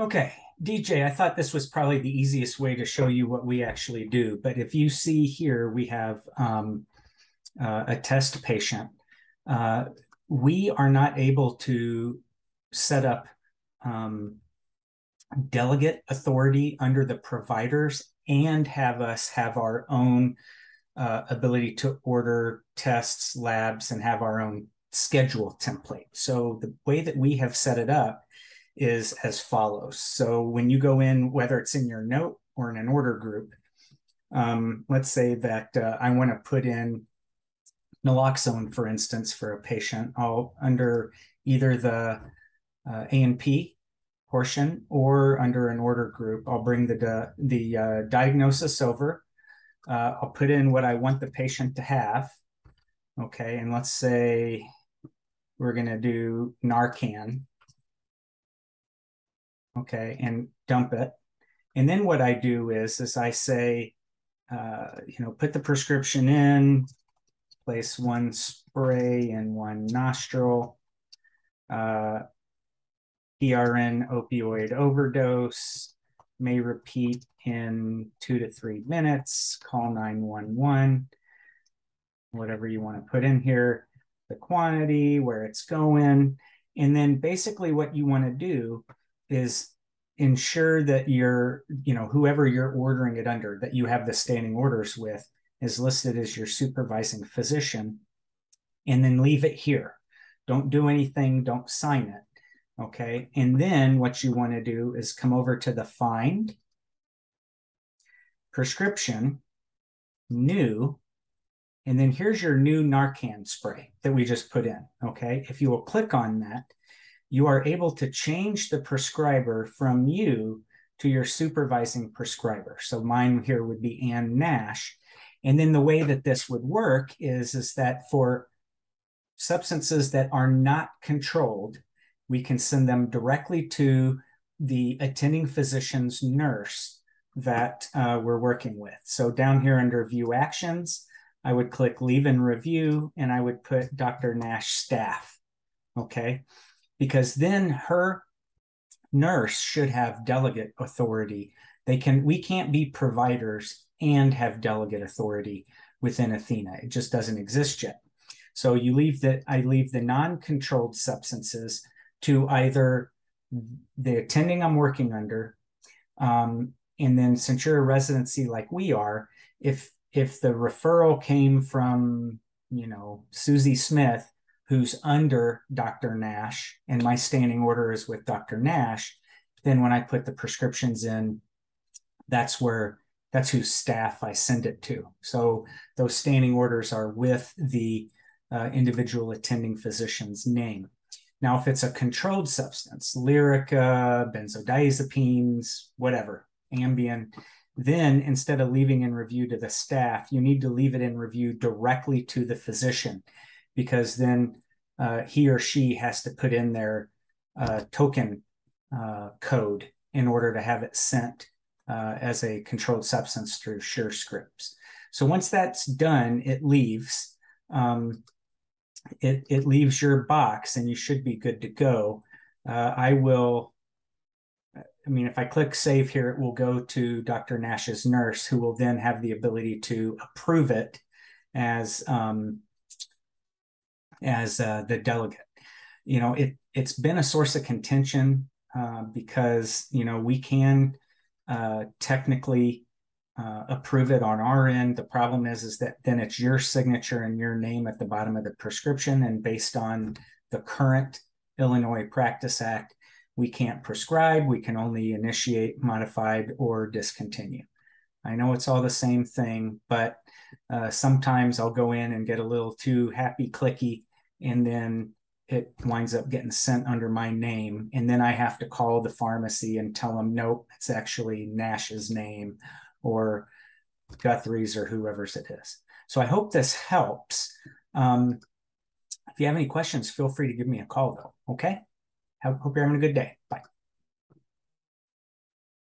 Okay, DJ, I thought this was probably the easiest way to show you what we actually do. But if you see here, we have um, uh, a test patient. Uh, we are not able to set up um, delegate authority under the providers and have us have our own uh, ability to order tests, labs, and have our own schedule template. So the way that we have set it up is as follows. So when you go in, whether it's in your note or in an order group, um, let's say that uh, I want to put in naloxone, for instance, for a patient, I'll under either the uh, A&P portion or under an order group, I'll bring the, the uh, diagnosis over. Uh, I'll put in what I want the patient to have. Okay, and let's say we're going to do Narcan okay, and dump it. And then what I do is, is I say, uh, you know, put the prescription in, place one spray in one nostril, uh, PRN opioid overdose, may repeat in two to three minutes, call 911, whatever you want to put in here, the quantity, where it's going. And then basically what you want to do is ensure that you're, you know, whoever you're ordering it under, that you have the standing orders with, is listed as your supervising physician, and then leave it here. Don't do anything, don't sign it. Okay. And then what you want to do is come over to the find prescription, new, and then here's your new Narcan spray that we just put in. Okay. If you will click on that, you are able to change the prescriber from you to your supervising prescriber. So mine here would be Ann Nash. And then the way that this would work is, is that for substances that are not controlled, we can send them directly to the attending physician's nurse that uh, we're working with. So down here under view actions, I would click leave and review and I would put Dr. Nash staff. Okay because then her nurse should have delegate authority. They can we can't be providers and have delegate authority within Athena. It just doesn't exist yet. So you leave that I leave the non-controlled substances to either the attending I'm working under, um, and then since you're a residency like we are, if if the referral came from you know Susie Smith, who's under Dr. Nash, and my standing order is with Dr. Nash, then when I put the prescriptions in, that's where that's whose staff I send it to. So those standing orders are with the uh, individual attending physician's name. Now, if it's a controlled substance, Lyrica, benzodiazepines, whatever, Ambien, then instead of leaving in review to the staff, you need to leave it in review directly to the physician because then uh, he or she has to put in their uh, token uh, code in order to have it sent uh, as a controlled substance through Surescripts. So once that's done, it leaves. Um, it, it leaves your box and you should be good to go. Uh, I will, I mean, if I click save here, it will go to Dr. Nash's nurse, who will then have the ability to approve it as um, as uh, the delegate. You know, it it's been a source of contention uh, because you know we can uh, technically uh, approve it on our end. The problem is is that then it's your signature and your name at the bottom of the prescription, and based on the current Illinois Practice Act, we can't prescribe. We can only initiate, modified, or discontinue. I know it's all the same thing, but uh, sometimes I'll go in and get a little too happy clicky and then it winds up getting sent under my name. And then i have to call the pharmacy and tell them nope it's actually nash's name or guthrie's or whoever's it is. So i hope this helps. Um, if you have any questions feel free to give me a call though okay? Hope you're having a good day. Bye